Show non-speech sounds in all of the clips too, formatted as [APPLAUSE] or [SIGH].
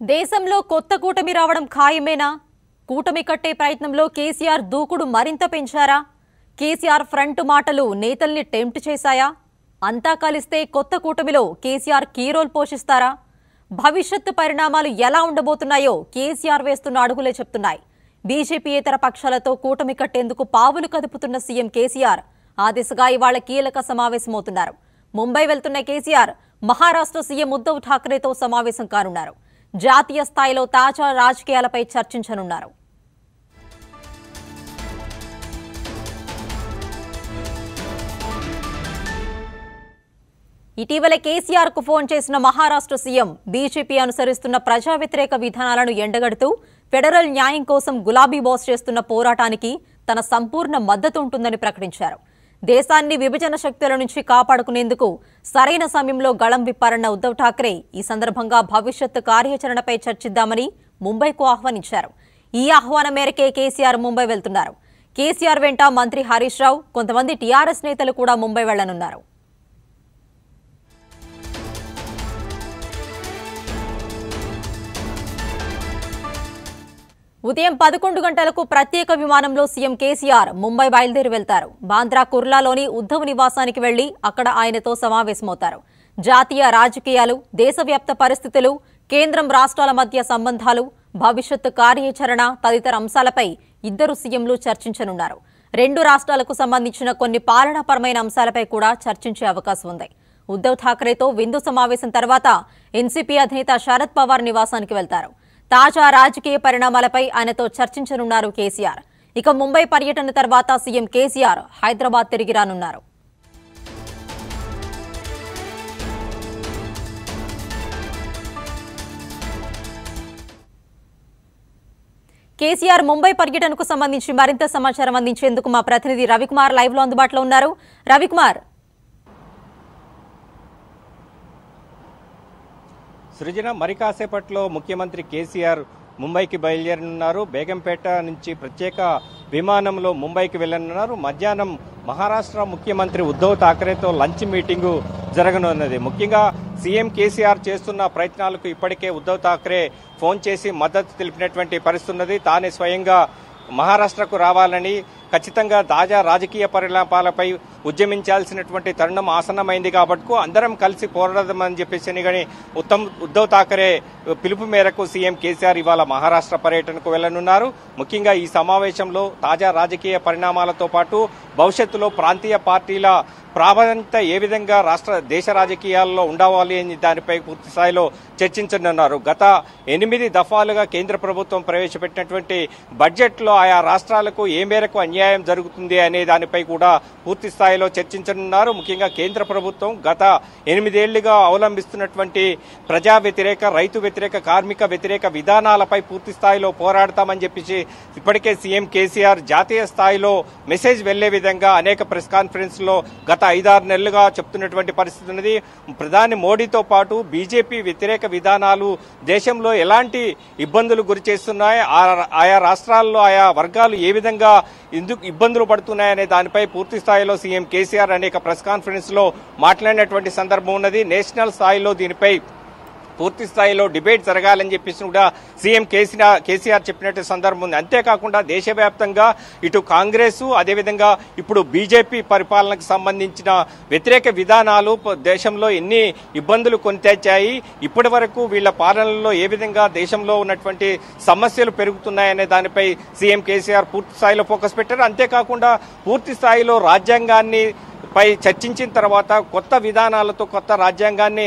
దేశంలో కొత్త కూటమి రావడం ఖాయమేనా? కూటమి కట్టే ప్రయత్నంలో కేసీఆర్ దూకుడు మరింత పెంచారా? కేసీఆర్ ఫ్రంట్ మాటలు నేతల్ని టెంప్ట్ చేశాయా? అంతా కలిస్తే కొత్త కూటమిలో కేసీఆర్ కీ రోల్ పోషిస్తారా? భవిష్యత్తు పరిణామాలు ఎలా ఉండబోతున్నాయో కేసీఆర్ వేస్తున్న అడుగులే చెప్తున్నాయి. బీజేపీయేతర పక్షాలతో కూటమి కట్టేందుకు పావులు కదుపుతున్న సీఎం కేసీఆర్ ఆ దిశగా ఇవాళ కీలక సమావేశమవుతున్నారు. ముంబై వెళ్తున్న కేసీఆర్ మహారాష్ట్ర సీఎం ఉద్దవ్ ఠాక్రేతో సమావేశం కానున్నారు. జాతీయ స్థాయిలో తాజా రాజకీయాలపై చర్చించనున్నారు. ఇటీవల కేసీఆర్కు ఫోన్ చేసిన మహారాష్ట్ర సీఎం బీజేపీ అనుసరిస్తున్న ప్రజా వ్యతిరేక విధానాలను ఎండగడుతూ ఫెడరల్ న్యాయం కోసం గులాబీ బాస్ చేస్తున్న పోరాటానికి తన సంపూర్ణ మద్దతు ఉంటుందని ప్రకటించారు. దేశాన్ని విభజన శక్తుల నుంచి కాపాడుకునేందుకు సరైన సమయంలో గళం విప్పారన్న ఉద్దవ్ ఠాక్రే ఈ సందర్భంగా భవిష్యత్తు కార్యాచరణపై చర్చిద్దామని ముంబైకు ఆహ్వానించారు. ఈ ఆహ్వానం మేరకే కేసీఆర్ ముంబై వెళ్తున్నారు. కేసీఆర్ వెంట మంత్రి హరీష్ రావు కొంతమంది టీఆర్ఎస్ నేతలు కూడా ముంబై వెళ్ళనున్నారు ఉదయం పదకొండు గంటలకు ప్రత్యేక విమానంలో సీఎం కేసీఆర్ ముంబై బయలుదేరి వెళ్తారు. బాంద్రా కుర్లాలోని ఉద్దవ్ నివాసానికి వెళ్ళి అక్కడ ఆయనతో సమావేశమవుతారు. జాతీయ రాజకీయాలు దేశవ్యాప్త పరిస్థితులు కేంద్రం రాష్ట్రాల మధ్య సంబంధాలు భవిష్యత్తు కార్యాచరణ తదితర అంశాలపై ఇద్దరు సీఎంలు చర్చించనున్నారు. రెండు రాష్ట్రాలకు సంబంధించిన కొన్ని పాలనాపరమైన అంశాలపై కూడా చర్చించే అవకాశం ఉంది. ఉద్దవ్ ఠాక్రేతో విందు సమావేశం తర్వాత ఎన్సీపీ అధినేత శరద్ పవార్ నివాసానికి వెళ్తారు. తాజా రాజకీయ పరిణామాలపై ఆయనతో చర్చించనున్నారు కేసీఆర్. ఇక ముంబై పర్యటన తర్వాత సీఎం కేసీఆర్ హైదరాబాద్ తిరిగి రానున్నారు. కేసీఆర్ ముంబై పర్యటనకు సంబంధించి మరింత సమాచారం అందించేందుకు మా ప్రతినిధి రవికుమార్ లైవ్లో అందుబాటులో ఉన్నారు. రవికుమార్ సృజన మరి కాసేపట్లో ముఖ్యమంత్రి కేసీఆర్ ముంబైకి బయలుదేరనున్నారు. బేగంపేట నుంచి ప్రత్యేక విమానంలో ముంబైకి వెళ్ళనున్నారు మధ్యాహ్నం మహారాష్ట్ర ముఖ్యమంత్రి ఉద్ధవ్ ఠాక్రేతో లంచ్ మీటింగు జరగనున్నది. ముఖ్యంగా సీఎం కేసీఆర్ చేస్తున్న ప్రయత్నాలకు ఇప్పటికే ఉద్ధవ్ ఠాక్రే ఫోన్ చేసి మద్దతు తెలిపినటువంటి పరిస్థితున్నది. తానే స్వయంగా మహారాష్ట్రకు రావాలని ఖచ్చితంగా తాజా రాజకీయ పరిణామాలపై ఉద్యమించాల్సినటువంటి తరుణం ఆసన్నమైంది కాబట్టి అందరం కలిసి పోరాడదామని చెప్పేసి కానీ ఉత్తమ్ ఉద్దవ్ ఠాకరే పిలుపు మేరకు సీఎం కేసీఆర్ ఇవాళ మహారాష్ట్ర పర్యటనకు వెళ్ళనున్నారు ముఖ్యంగా ఈ సమావేశంలో తాజా రాజకీయ పరిణామాలతో పాటు భవిష్యత్తులో ప్రాంతీయ పార్టీల ప్రాధాన్యత ఏ విధంగా రాష్ట్ర దేశ రాజకీయాల్లో ఉండవాలి అని దానిపై పూర్తి స్థాయిలో చర్చించనున్నారు. గత ఎనిమిది దఫాలుగా కేంద్ర ప్రభుత్వం ప్రవేశపెట్టినటువంటి బడ్జెట్లో ఆయా రాష్ట్రాలకు ఏ మేరకు అన్యాయం జరుగుతుంది అనే దానిపై కూడా పూర్తి స్థాయిలో చర్చించనున్నారు. ముఖ్యంగా కేంద్ర ప్రభుత్వం గత ఎనిమిదేళ్ళుగా అవలంబిస్తున్నటువంటి ప్రజా వ్యతిరేక రైతు వ్యతిరేక కార్మిక వ్యతిరేక విధానాలపై పూర్తి స్థాయిలో పోరాడతామని చెప్పేసి ఇప్పటికే సీఎం కేసీఆర్ జాతీయ స్థాయిలో మెసేజ్ వెళ్ళే విధంగా అనేక ప్రెస్ కాన్ఫరెన్స్లో గత ఐదారు నెలలుగా చెప్తున్నటువంటి పరిస్థితి ఉన్నది. ప్రధాని మోడీతో పాటు బీజేపీ వ్యతిరేక విధానాలు దేశంలో ఎలాంటి ఇబ్బందులు గురి చేస్తున్నాయి? ఆయా రాష్ట్రాల్లో ఆయా వర్గాలు ఏ విధంగా ఇబ్బందులు పడుతున్నాయనే దానిపై పూర్తి స్థాయిలో సీఎం కేసీఆర్ అనేక ప్రెస్ కాన్ఫరెన్స్లో మాట్లాడినటువంటి సందర్భం ఉన్నది. నేషనల్ స్థాయిలో దీనిపై పూర్తి స్థాయిలో డిబేట్ జరగాలని చెప్పేసి కూడా సీఎం కేసీఆర్ కేసీఆర్ చెప్పినట్టు సందర్భం ఉంది. అంతేకాకుండా దేశవ్యాప్తంగా ఇటు కాంగ్రెస్ అదేవిధంగా ఇప్పుడు బీజేపీ పరిపాలనకు సంబంధించిన వ్యతిరేక విధానాలు దేశంలో ఎన్ని ఇబ్బందులు కొని తెచ్చాయి ఇప్పటి వరకు వీళ్ళ పాలనలో ఏ విధంగా దేశంలో ఉన్నటువంటి సమస్యలు పెరుగుతున్నాయనే దానిపై సీఎం కేసీఆర్ పూర్తి స్థాయిలో ఫోకస్ పెట్టారు. అంతేకాకుండా పూర్తి స్థాయిలో రాజ్యాంగాన్ని పై చర్చించిన తర్వాత కొత్త విధానాలతో కొత్త రాజ్యాంగాన్ని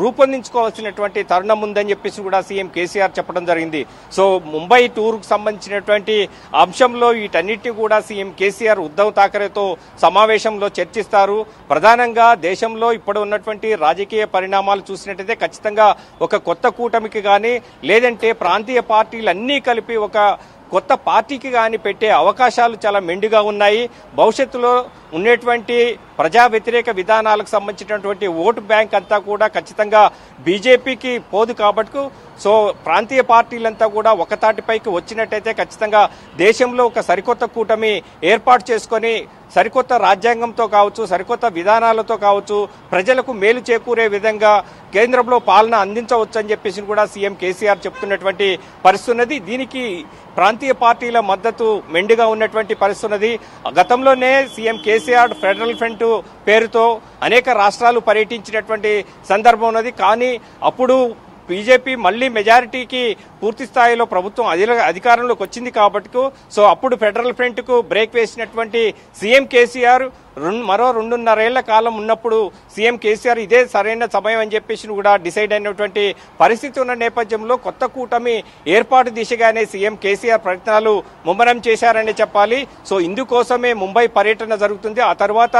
రూపొందించుకోవాల్సినటువంటి తరుణం ఉందని చెప్పేసి కూడా సీఎం కేసీఆర్ చెప్పడం జరిగింది. సో ముంబై టూర్కు సంబంధించినటువంటి అంశంలో వీటన్నిటి కూడా సీఎం కేసీఆర్ ఉద్దవ్ ఠాకరేతో సమావేశంలో చర్చిస్తారు. ప్రధానంగా దేశంలో ఇప్పుడు ఉన్నటువంటి రాజకీయ పరిణామాలు చూసినట్టయితే ఖచ్చితంగా ఒక కొత్త కూటమికి కానీ లేదంటే ప్రాంతీయ పార్టీలన్నీ కలిపి ఒక కొత్త పార్టీకి కానీ పెట్టే అవకాశాలు చాలా మెండుగా ఉన్నాయి. భవిష్యత్తులో ఉండేటువంటి ప్రజా వ్యతిరేక విధానాలకు సంబంధించినటువంటి ఓటు బ్యాంక్ అంతా కూడా ఖచ్చితంగా బీజేపీకి పోదు కాబట్టి సో ప్రాంతీయ పార్టీలంతా కూడా ఒకతాటిపైకి వచ్చినట్టయితే ఖచ్చితంగా దేశంలో ఒక సరికొత్త కూటమి ఏర్పాటు చేసుకొని సరికొత్త రాజ్యాంగంతో కావచ్చు సరికొత్త విధానాలతో కావచ్చు ప్రజలకు మేలు చేకూరే విధంగా కేంద్రంలో పాలన అందించవచ్చు అని చెప్పేసి కూడా సీఎం కేసీఆర్ చెప్తున్నటువంటి పరిస్థితున్నది దీనికి ప్రాంతీయ పార్టీల మద్దతు మెండుగా ఉన్నటువంటి పరిస్థితున్నది గతంలోనే సీఎం కేసీఆర్ ఫెడరల్ ఫ్రంట్ పేరుతో అనేక రాష్ట్రాలు పర్యటించినటువంటి సందర్భం ఉన్నది. కానీ అప్పుడు బీజేపీ మళ్ళీ మెజారిటీకి పూర్తి స్థాయిలో ప్రభుత్వం అధి- అధికారంలోకి వచ్చింది కాబట్టి సో అప్పుడు ఫెడరల్ ఫ్రంట్కు బ్రేక్ వేసినటువంటి సీఎం కేసీఆర్ మరో రెండున్నరేళ్ళ కాలం ఉన్నప్పుడు సీఎం కేసీఆర్ ఇదే సరైన సమయం అని చెప్పేసి కూడా డిసైడ్ అయినటువంటి పరిస్థితి ఉన్న నేపథ్యంలో కొత్త కూటమి ఏర్పాటు దిశగానే సీఎం కేసీఆర్ ప్రయత్నాలు ముమ్మరం చేశారని చెప్పాలి. సో ఇందుకోసమే ముంబై పర్యటన జరుగుతుంది. ఆ తర్వాత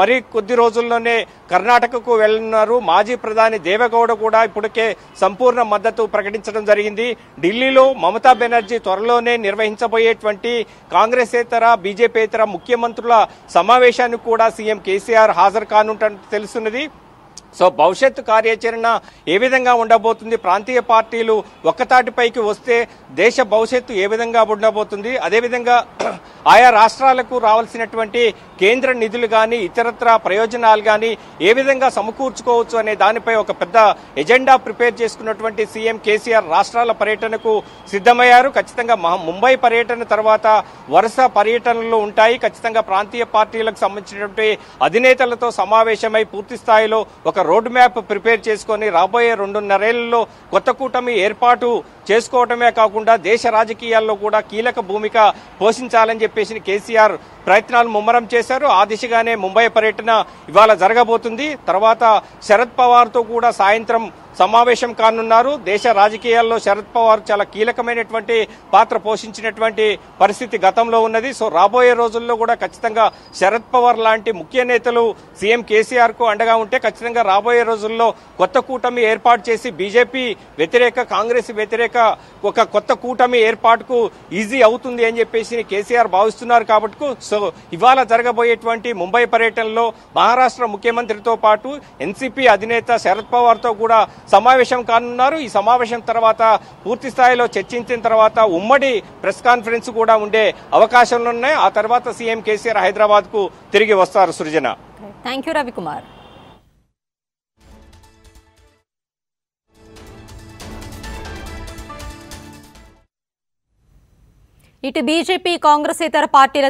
మరి కొద్ది రోజుల్లోనే కర్ణాటకకు వెళ్తున్నారు మాజీ ప్రధాని దేవగౌడ కూడా ఇప్పటికే సంపూర్ణ మద్దతు ప్రకటించడం జరిగింది. ఢిల్లీలో మమతా బెనర్జీ త్వరలోనే నిర్వహించబోయేటువంటి కాంగ్రెసేతర బీజేపీతర ముఖ్యమంత్రుల సమావేశం సమావేశానికి కూడా సీఎం కేసీఆర్ హాజరు కానుంటే తెలుస్తున్నది. సో భవిష్యత్తు కార్యాచరణ ఏ విధంగా ఉండబోతుంది? ప్రాంతీయ పార్టీలు ఒక్కతాటిపైకి వస్తే దేశ భవిష్యత్తు ఏ విధంగా ఉండబోతుంది? అదేవిధంగా [CLEARS THROAT] ఆయా రాష్ట్రాలకు రావాల్సినటువంటి కేంద్ర నిధులు కానీ ఇతరత్ర ప్రయోజనాలు కానీ ఏ విధంగా సమకూర్చుకోవచ్చు అనే దానిపై ఒక పెద్ద ఎజెండా ప్రిపేర్ చేసుకున్నటువంటి సీఎం కేసీఆర్ రాష్ట్రాల పర్యటనకు సిద్ధమయ్యారు. ఖచ్చితంగా మహా- ముంబై పర్యటన తర్వాత వరుస పర్యటనలు ఉంటాయి. ఖచ్చితంగా ప్రాంతీయ పార్టీలకు సంబంధించినటువంటి అధినేతలతో సమావేశమై పూర్తి స్థాయిలో ఒక రోడ్ మ్యాప్ ప్రిపేర్ చేసుకొని రాబోయే రెండున్నరేళ్ళలో కొత్త కూటమి ఏర్పాటు చేసుకోవటమే కాకుండా దేశ రాజకీయాల్లో కూడా కీలక భూమిక పోషించాలని చెప్పేసి కేసీఆర్ ప్రయత్నాలు ముమ్మరం చేశారు. ఆ దిశగానే ముంబై పర్యటన ఇవాళ జరగబోతుంది. తర్వాత శరద్ పవార్తో కూడా సాయంత్రం సమావేశం కానున్నారు. దేశ రాజకీయాల్లో శరద్ పవార్ చాలా కీలకమైనటువంటి పాత్ర పోషించినటువంటి పరిస్థితి గతంలో ఉన్నది. సో రాబోయే రోజుల్లో కూడా ఖచ్చితంగా శరద్ పవార్ లాంటి ముఖ్య నేతలు సీఎం కేసీఆర్కు అండగా ఉంటే ఖచ్చితంగా రాబోయే రోజుల్లో కొత్త కూటమి ఏర్పాటు చేసి బీజేపీ వ్యతిరేక కాంగ్రెస్ వ్యతిరేక ఒక కొత్త కూటమి ఏర్పాటుకు ఈజీ అవుతుంది అని చెప్పేసి కేసీఆర్ భావిస్తున్నారు కాబట్టి సో ఇవాళ జరగబోయేటువంటి ముంబై పర్యటనలో మహారాష్ట్ర ముఖ్యమంత్రితో పాటు ఎన్సీపీ అధినేత శరద్ పవార్తో కూడా సమావేశం కానున్నారు. ఈ సమావేశం తర్వాత పూర్తి స్థాయిలో చర్చించిన తర్వాత ఉమ్మడి ప్రెస్ కాన్ఫరెన్స్ కూడా ఉండే అవకాశాలు ఉన్నాయి ఆ తర్వాత సీఎం కేసీఆర్ హైదరాబాద్కు తిరిగి వస్తారు సృజన. థ్యాంక్ యూ రవికుమార్ ఇటు బీజేపీ కాంగ్రెస్ ఇతర పార్టీల